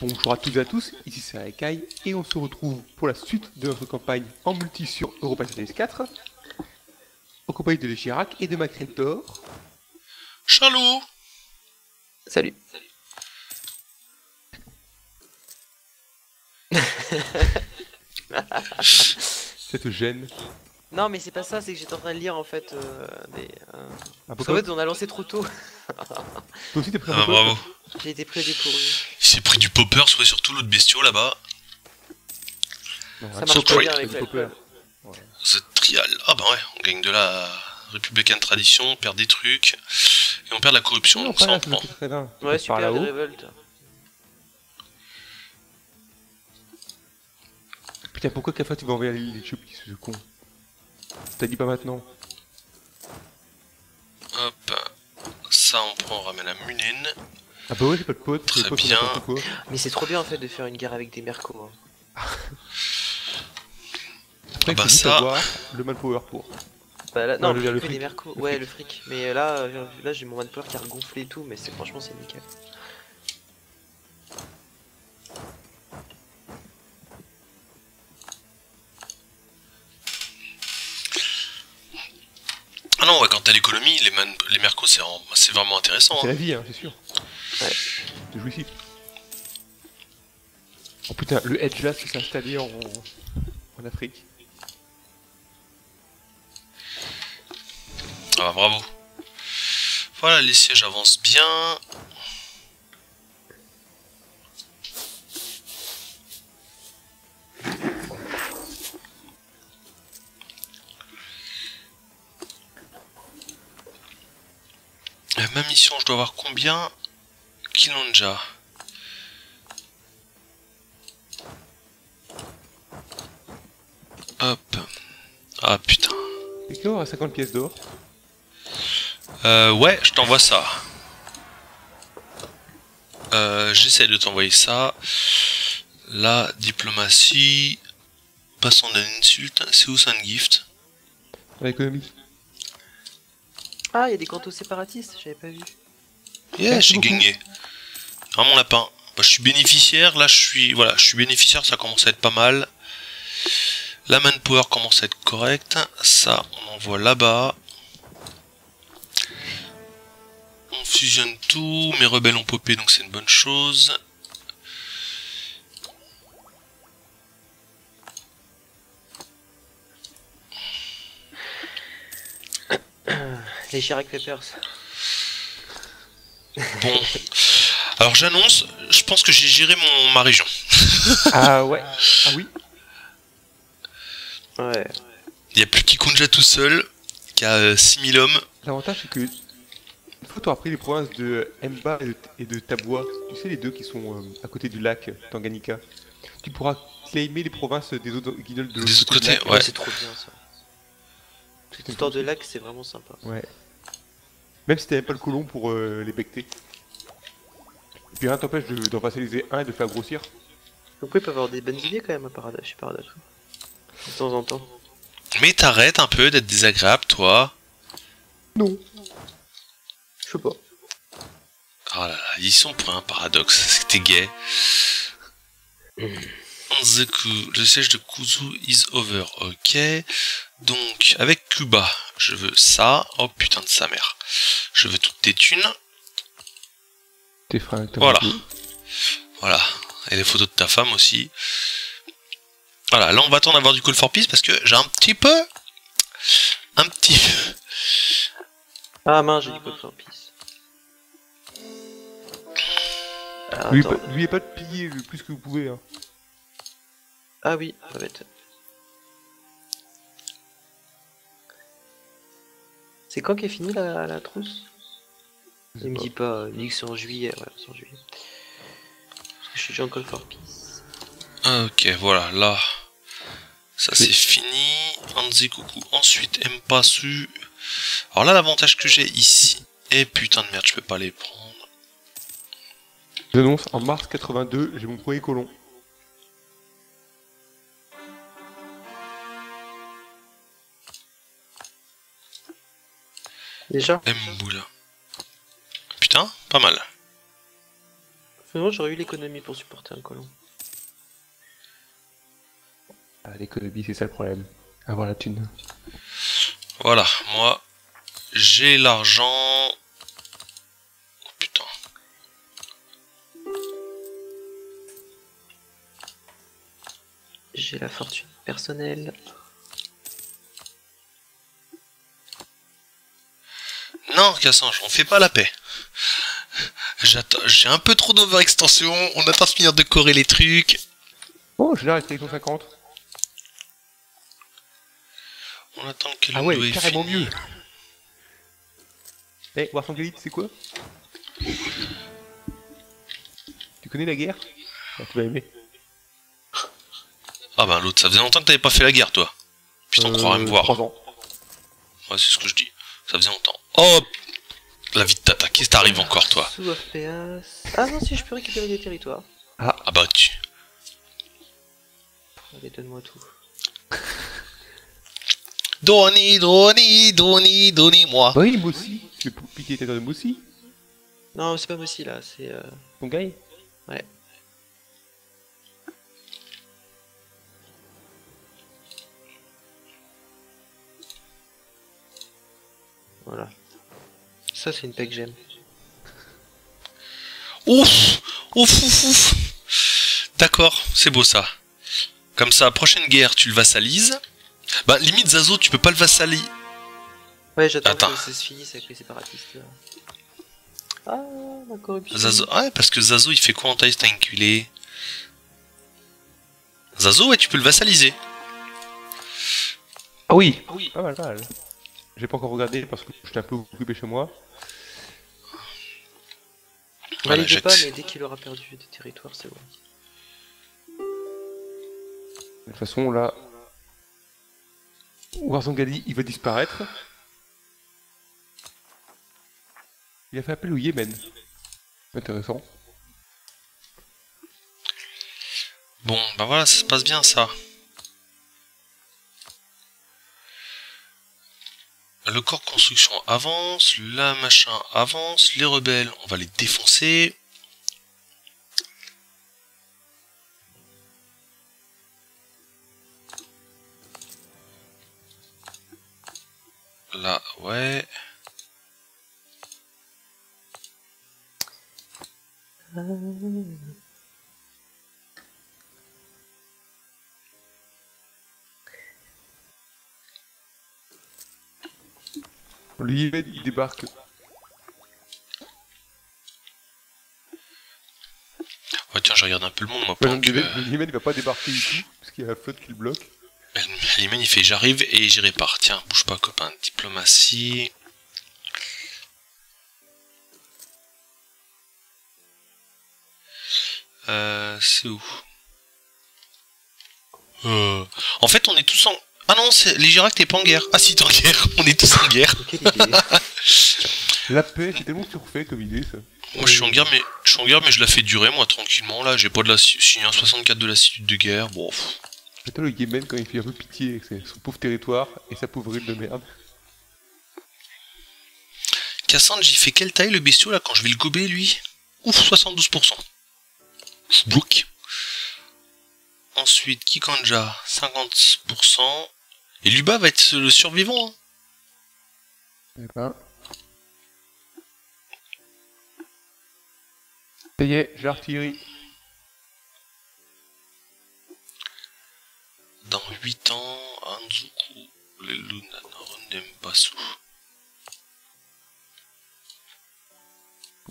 Bonjour à toutes et à tous, ici c'est Akai et on se retrouve pour la suite de notre campagne en multi sur Europa Series 4 en compagnie de Chirac et de Macrentor. Charlot Salut. Ça te gêne Non, mais c'est pas ça, c'est que j'étais en train de lire en fait euh, des. euh, Parce qu'en fait, on a lancé trop tôt. Toi aussi t'es prêt Ah bravo. J'ai été pris au dépourvu. Il s'est pris du popper, soit surtout l'autre bestiau là-bas. Ça marche pas bien avec l'alcool. The Trial. Ah bah ouais, on gagne de la républicaine tradition, on perd des trucs. Et on perd la corruption, Non, donc ça on prend. fait très bien. Ouais, Par super, des là-haut. révoltes. Putain, pourquoi Kafa tu vas envoyer les chupis, ce con T'as dit pas maintenant Hop. Ça on prend, on ramène à Munin. Ah bah ouais, j'ai pas de pote, Très pas bien. quoi. Mais c'est trop bien en fait de faire une guerre avec des mercos. hein. Après, bah faut juste ça- avoir le manpower pour. Bah là, Non, non, le- fric. des mercos. Le ouais, fric. le fric. Mais euh, là, euh, là j'ai mon manpower qui a regonflé et tout, mais c'est franchement c'est nickel. Ah non, ouais, quand t'as l'économie, les, man... les mercos c'est en- c'est vraiment intéressant. C'est hein. la vie, hein, c'est sûr. C'est jouissif. Oh putain, le Edge là s'est installé en... en Afrique. Ah bravo. Voilà, les sièges avancent bien. Ma mission, je dois avoir combien? Kilonja. Hop. Ah putain. Aura 50 pièces d'or? Euh, ouais, je t'envoie ça. Euh, J'essaie de t'envoyer ça. La diplomatie. Passons d'une insulte. C'est où ça un gift? L'économie Ah, il y a des cantos séparatistes, j'avais pas vu. Yeah, j'ai beaucoup. gagné. Ah mon lapin. Bah, je suis bénéficiaire. Là, je suis. Voilà, je suis bénéficiaire. Ça commence à être pas mal. La manpower commence à être correcte. Ça, on envoie là-bas. On fusionne tout. Mes rebelles ont popé, donc c'est une bonne chose. Les Chirac Peppers. Bon. Alors j'annonce, je pense que j'ai géré mon, ma région. Ah ouais Ah oui Ouais. Il n'y a plus Kikunja tout seul, qui a euh, 6000 hommes. L'avantage c'est que une fois que tu auras pris les provinces de Mba et de, Tabua, tu sais les deux qui sont euh, à côté du lac Tanganyika, tu pourras claimer les provinces des autres guildoles de l'autre autres côté lac. ouais. c'est trop bien ça. Cette histoire de lac, c'est vraiment sympa. Ouais. Même si t'avais pas le colon pour euh, les becter. Et puis rien t'empêche de- d'en vassaliser un et de faire grossir. Donc oui, ils peuvent avoir des idées quand même à chez Paradachou. De temps en temps. Mais t'arrêtes un peu d'être désagréable, toi. Non. Je sais pas. Oh là là, ils sont pour un paradoxe, c'était gay. Le siège de Kuzu is over, ok. Donc, avec Cuba, je veux ça. Oh putain de sa mère. Je veux toutes tes thunes. Tes fringues, t'as Voilà. Voilà. Et les photos de ta femme aussi. Voilà, là on va attendre d'avoir du call for peace parce que j'ai un petit peu. Un petit peu. Ah mince, j'ai quoi de faire peace. Ah, Lui, N'oubliez pas de piller le plus que vous pouvez. Hein. Ah oui, ça va être. C'est quand qu'est finie la, la trousse? Il me dit pas, il dit que c'est en juillet, ouais, c'est en juillet. Parce que je suis déjà en call for peace. Ok, voilà, là. Ça c'est fini. Anzi coucou. Ensuite, Mpasu. Alors là, l'avantage que j'ai ici. Et putain de merde, je peux pas les prendre. J'annonce, en mars 82, j'ai mon premier colon. Déjà? Mboula. Putain, pas mal. Sinon, j'aurais eu l'économie pour supporter un colon. Ah, l'économie, c'est ça le problème. Avoir la thune. Voilà, moi, j'ai l'argent. Oh putain. J'ai la fortune personnelle. Non, Cassange, on fait pas la paix. J'attends, j'ai un peu trop d'overextension, on attend de finir de corer les trucs. Oh, j'ai la restriction 50. On attend que le Ah ouais, carrément fini. mieux. Eh, War Elite, c'est quoi? Tu connais la guerre? Ah, Tu vas aimer. Ah bah l'autre, ça faisait longtemps que t'avais pas fait la guerre, toi. Putain, on croirait me voir. 3 ans. Ouais, c'est ce que je dis. Ça faisait longtemps. Hop La vie de tata, qu'est-ce qui t'arrive encore, toi Sous FPS. Ah non, si je peux récupérer des territoires. Ah bah tu... Allez, donne-moi tout. Donnez, donnez, donnez, donnez-moi. Bah oui, Moussi. Tu veux piquer les têtes de Moussi Non, c'est pas Mossy là, c'est. Euh... Ton gars Ouais. Voilà. Ça, c'est une paix que j'aime. Ouf Ouf, ouf, ouf D'accord, c'est beau ça. Comme ça, prochaine guerre, tu le vassalises. Bah, limite, Zazo, tu peux pas le vassaliser. Ouais, j'attends Attends. que ça se finisse avec les séparatistes. là. Ah, la corruption. Zazo, ouais, parce que Zazo, il fait quoi en taille, cet enculé? Zazo, ouais, tu peux le vassaliser. Ah oui Pas mal, pas mal. J'ai pas encore regardé parce que j'étais un peu occupé chez moi. Voilà, Validez pas, mais dès qu'il aura perdu des territoires, c'est bon. De toute façon, là... Warzongali, il va disparaître. Il a fait appel au Yémen. Intéressant. Bon, bah voilà, ça se passe bien, ça. Le corps construction avance, la machin avance, les rebelles, on va les défoncer. Là, ouais. Le Yémen, il débarque. Ouais, tiens, je regarde un peu le monde, moi, Ouais, pendant donc, que... le, Yémen, le il va pas débarquer ici, parce qu'il y a la flotte qui le bloque. Limen, il fait j'arrive et j'y répare. Tiens, bouge pas, copain. Diplomatie. Euh, c'est où? Euh, En fait, on est tous en. Ah non, c'est- les Girac, t'es pas en guerre. Ah si, t'es en guerre. On est tous en guerre. La paix, c'est tellement surfait comme idée, ça. Moi, je suis en guerre, mais je suis en guerre, mais je la fais durer, moi, tranquillement. Là, j'ai pas de la. Je suis un 64 de lassitude de guerre. Bon. Attends, le Yémen, quand il fait un peu pitié avec son pauvre territoire et sa pauvre île de merde. Cassandre, j'y fais quelle taille le bestiau là quand je vais le gober lui? Ouf, 72%. Je bloque. Ensuite, Kikanja, 50%. Et Luba va être le survivant. hein. Ben... Ça y est, j'ai l'artillerie. Dans 8 ans, Anzuku, le Luna Nembassu.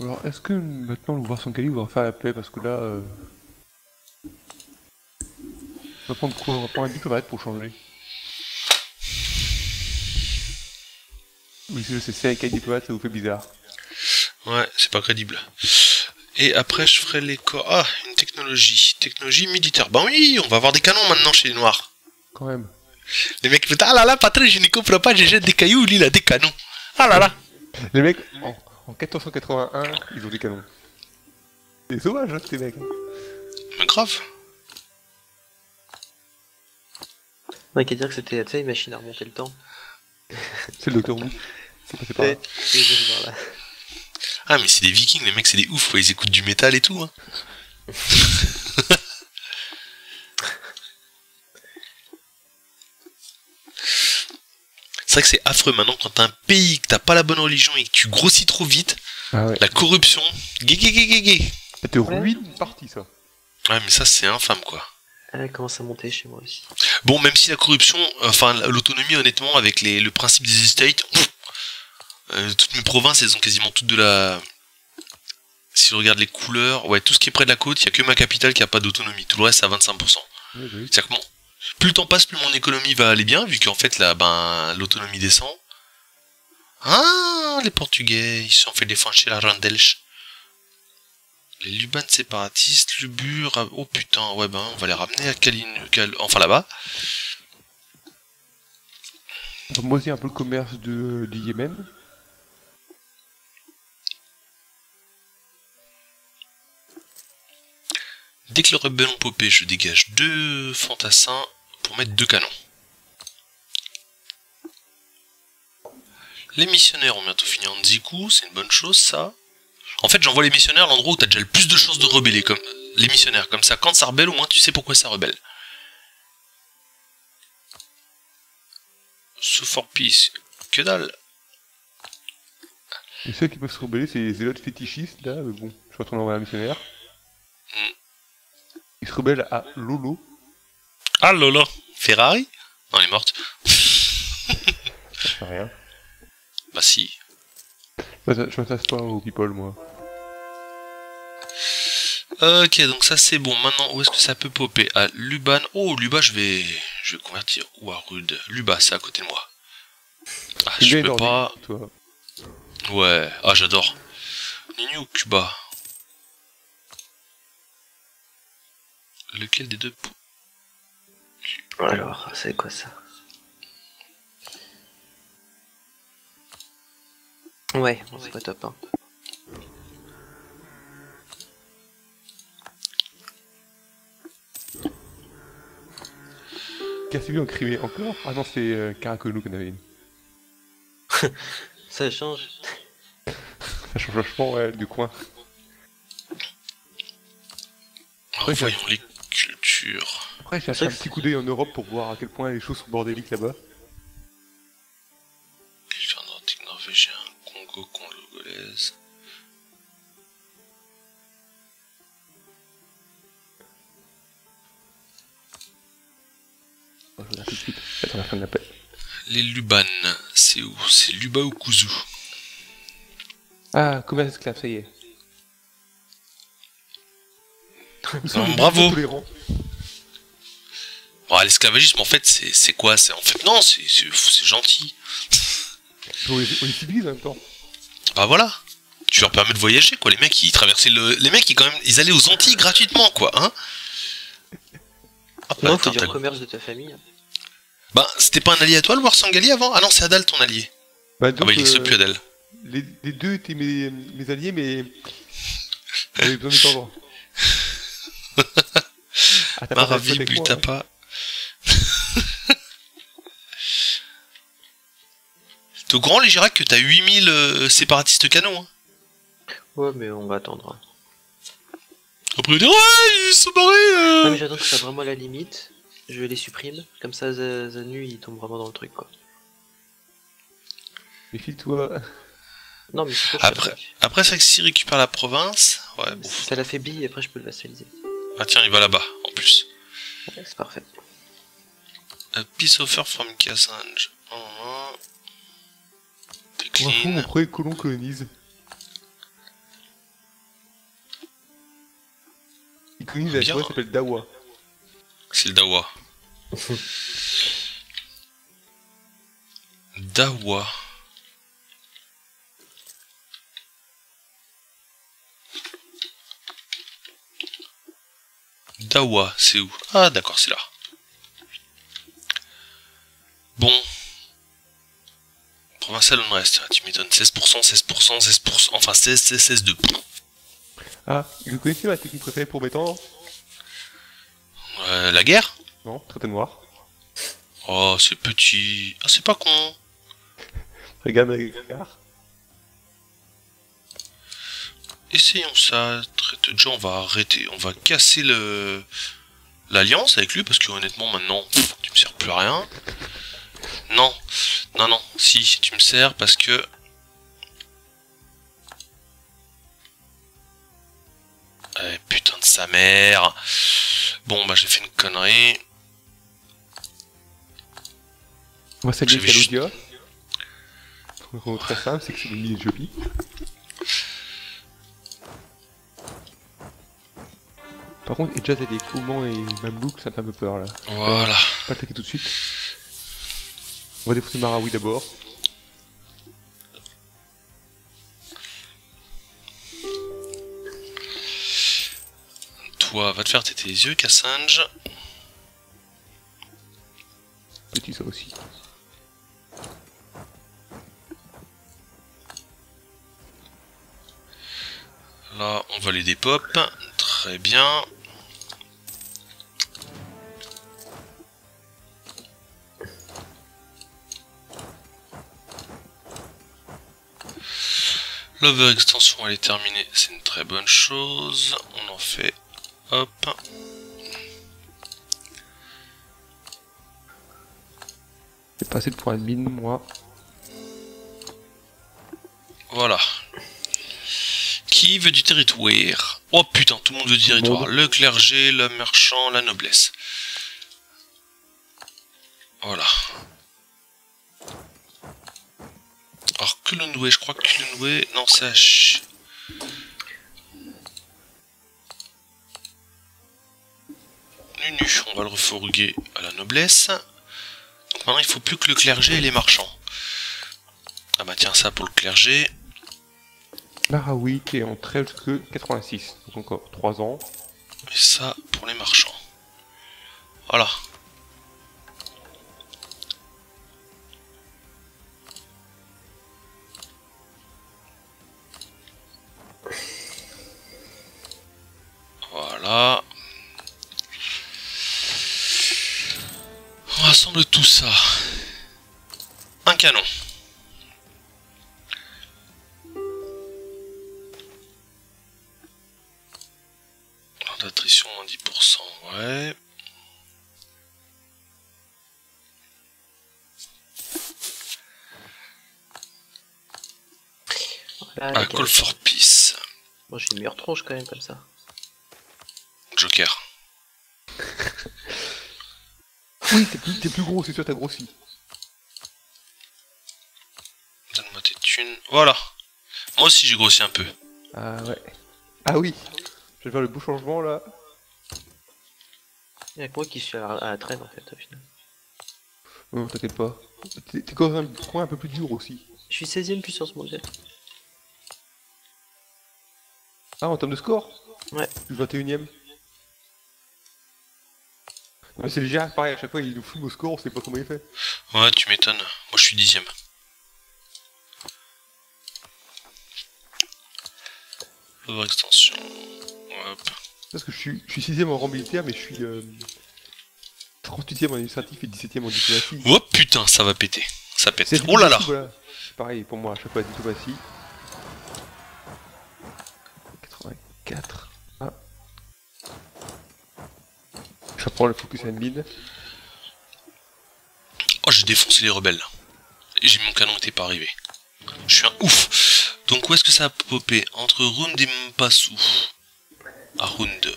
Alors, est-ce que maintenant voir son Kali va faire la paix? Parce que là. Euh... On va prendre quoi? On va prendre un diplomate pour changer. Oui, c'est c'est avec diplomate, ça vous fait bizarre. Ouais, c'est pas crédible. Et après, je ferai les corps. Ah, une technologie. Technologie militaire. Ben oui, on va avoir des canons maintenant chez les Noirs. Quand même. Les mecs me disent Ah là là, Patrick, je ne comprends pas, j'ai jeté des cailloux, lui, il a des canons. Ah là là. Les mecs, en, en 1481, ils ont des canons. C'est sauvage, hein, ces mecs. Mais grave. Ouais, qu'à dire que c'était, tu sais, une machine à remonter le temps. C'est le docteur. C'est. Ah, mais c'est des vikings, les mecs, c'est des ouf, quoi. Ils écoutent du métal et tout. Hein. c'est vrai que c'est affreux maintenant quand t'as un pays que t'as pas la bonne religion et que tu grossis trop vite, Ah ouais. la corruption, gay gay gay gay gay. Ça te ruine une partie, ça. Ouais, mais ça c'est infâme quoi. Elle commence à monter chez moi aussi. Bon, même si la corruption, enfin l'autonomie, honnêtement, avec les, le principe des estates, pff, euh, toutes mes provinces, elles ont quasiment toutes de la. Si je regarde les couleurs, ouais, tout ce qui est près de la côte, il y a que ma capitale qui a pas d'autonomie. Tout le reste, c'est à 25%. Ouais, bah oui. C'est-à-dire que bon, plus le temps passe, plus mon économie va aller bien, vu qu'en fait, là, ben, l'autonomie descend. Ah, les Portugais, ils se sont fait défendre chez la Randelch. Les Lubans séparatistes, Lubur, ah, oh putain, ouais ben, on va les ramener à Kalin, Kal- enfin là-bas. On va moisir un peu le commerce de, du Yémen. Dès que le rebellon popé, je dégage deux fantassins pour mettre deux canons. Les missionnaires ont bientôt fini en Nziku, c'est une bonne chose ça. En fait, j'envoie les missionnaires à l'endroit où t'as déjà le plus de chances de rebeller, comme les missionnaires. Comme ça, quand ça rebelle, au moins tu sais pourquoi ça rebelle. So for peace, que dalle. Les seuls qui peuvent se rebeller, c'est les zélotes fétichistes, là, mais bon, je suis en train d'envoyer un missionnaire. À Lolo. Ah lolo, Ferrari Non, elle est morte. Ça fait rien. Bah si. Je m'attache pas aux people, moi. Ok, donc ça c'est bon. Maintenant, où est-ce que ça peut popper? À Luban. Oh, Luba, je vais, je vais convertir. Ou à Rude. Luba, c'est à côté de moi. Ah, je peux pas. Toi. Ouais. Ah, j'adore. Nini ou Cuba Lequel des deux Alors, c'est quoi ça Ouais, c'est pas top. Hein. Vu en Crimée encore? Ah non, c'est euh, Karakonou qu'on avait une. Ça change. Ça change vachement, ouais, du coin. Voyons les cultures. Après, j'ai acheté C'est un petit coup d'œil en Europe pour voir à quel point les choses sont bordéliques là-bas. Culture nordique norvégien, Congo, congolaise. Bon, je regarde tout de suite. Attends la fin de l'appel. Les Luban, c'est où? C'est Luba ou Kuzu? Ah, commerce esclave, ça y est. Non, les bravo. L'esclavagisme, en fait, c'est quoi? C'est en fait non, c'est gentil. On les, on les civilise en même temps. Bah voilà. Tu leur permets de voyager, quoi. Les mecs, ils traversaient le. Les mecs, ils quand même, ils allaient aux Antilles gratuitement, quoi, hein. Là, Non, le commerce de ta famille. Bah, c'était pas un allié à toi, le Warsangali avant? Ah non, c'est Adal ton allié. Bah, Ah bah, il existe euh, plus Adal. les, les deux étaient mes, mes alliés, mais. J'avais besoin. Ah, fait avec moi, hein. Butapa. T'es au grand, les Girac, que t'as 8000 euh, séparatistes canons, hein. Ouais, mais on va attendre. Après, ils vont dire, ouais, ils sont barrés, euh. Non, mais j'attends que ça soit vraiment à la limite. Je les supprime. Comme ça, Zanu, il tombe vraiment dans le truc, quoi. Méfie-toi. Non, mais c'est pour Après- ça. Après, c'est vrai que s'il récupère la province. Ouais, bon. Ça l'affaiblit et après, je peux le vassaliser. Ah, tiens, il va là-bas, en plus. Ouais, c'est parfait. A peace offer from Kazanj. Oh, T'es Clean. premier colon colonise. Il colonise la forêt qui s'appelle Dawa. C'est le Dawa. Dawa. Dawa, c'est où? Ah d'accord, c'est là. Bon. Provincial on reste, tu m'étonnes. 16%, 16%, 16%, enfin 16, 16, 16, 2. Ah, vous connaissez ma technique préférée pour m'étendre Euh, la guerre? Non, traité noir. Oh, c'est petit. Ah, c'est pas con. Regarde mes regards. essayons ça. Traite de gens, on va arrêter, on va casser le l'alliance avec lui parce que honnêtement maintenant, pff, tu me sers plus à rien. Non, non, non, si, tu me sers parce que. Eh, putain de sa mère. Bon, bah j'ai fait une connerie. On va saluer J'avais juste- Très simple, c'est que c'est une Éthiopie. Par contre, déjà t'as des Koumans et Mamelouk, ça fait un peu peur là. Voilà. Pas attaquer tout de suite. On va défoncer Marawi d'abord. Toi, va te faire tes yeux, Cassange. Petit ça aussi. Là, on va les dépop. Très bien. L'overextension, elle est terminée. C'est une très bonne chose. On en fait. Hop. J'ai pas assez de points de mine, moi. Voilà. Qui veut du territoire? Oh putain, tout le monde veut du territoire. Le clergé, le marchand, la noblesse. Voilà. Alors, Kulundwe, je crois que Kulundwe... Non, c'est H... Nunu, on va le refourguer à la noblesse. Donc maintenant, il faut plus que le clergé et les marchands. Ah bah tiens, ça pour le clergé. Marawi qui est en trêve que 86. Donc encore 3 ans. Et ça pour les marchands. Voilà. Voilà. On rassemble tout ça. Un canon. D'attrition moins 10%, ouais. Voilà, Ah, gars. Call for Peace. Moi j'ai une meilleure tronche quand même comme ça. Joker. Oui, t'es plus, t'es plus gros, c'est sûr, t'as grossi. Donne-moi tes thunes. Voilà. Moi aussi j'ai grossi un peu. Ah ouais. Ah oui. Je vais faire le beau changement là. Il y a que moi qui suis à la, à la traîne en fait au final. Non, t'inquiète pas. T'es quand même un coin un peu plus dur aussi. Je suis 16ème puissance mondiale. Ah, en termes de score? Ouais. Plus 21ème. C'est le gars, pareil, à chaque fois il nous fout au score, on sait pas comment il fait. Ouais, tu m'étonnes. Moi je suis dixième. Overextension. Hop. Parce que je suis, je suis 6ème en rang militaire, mais je suis euh, 38ème en administratif et 17ème en diplomatie. Oh putain, ça va péter. Ça pète. Oh là là. Voilà. C'est pareil pour moi, à chaque fois diplomatie. 84. Le focus and. Oh, j'ai défoncé les rebelles. Et j'ai mon canon n'était pas arrivé. Je suis un ouf. Donc où est-ce que ça a popé? Entre Rund et Mpassou. À Rund.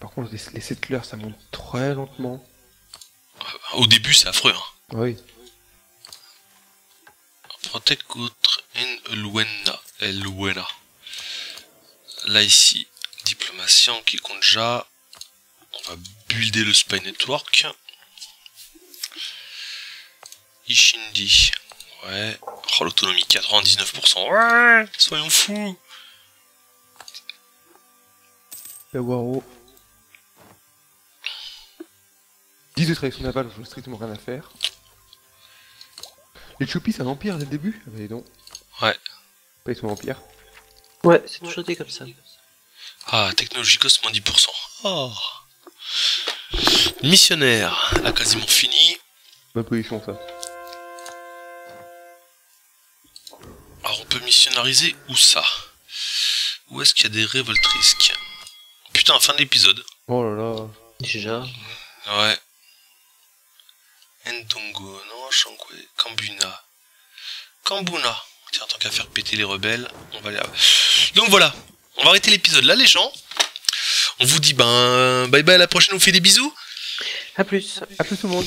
Par contre, les, settlers, ça monte très lentement. Au début, c'est affreux. Hein. Oui. Protect contre Luena. Luena. Là, ici, Diplomatien qui compte déjà. On va builder le Spy Network. Ishindi. Ouais. Oh, l'autonomie, 99%. Ouais, soyons fous. Yawaro. 10 de tradition navale, j'en ai strictement rien à faire. L'Éthiopie, c'est un empire dès le début Ah bah dis donc. Ouais. Pas ils sont empire. Ouais, c'est toujours été comme ça. Ah, technologie cost moins 10%. Oh. Missionnaire a quasiment fini. Bonne position ça. nationalisé où ça? Où est-ce qu'il y a des révoltrisques Putain, fin de l'épisode. Oh là là. Déjà. Ouais. Ndongo, non, Shankwe, Kambuna. Kambuna. Tiens, tant qu'à faire péter les rebelles, on va aller... Donc voilà, on va arrêter l'épisode là, les gens. On vous dit ben bye bye à la prochaine, on vous fait des bisous. A plus. A plus tout le monde.